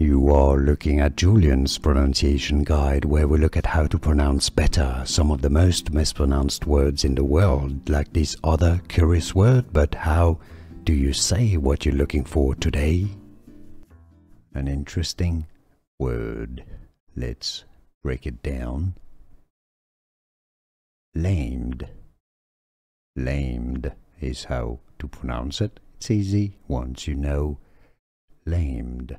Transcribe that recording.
You are looking at Julien's pronunciation guide where we look at how to pronounce better some of the most mispronounced words in the world, like this other curious word, but how do you say what you're looking for today? An interesting word. Let's break it down. Lamed. Lamed is how to pronounce it. It's easy once you know lamed.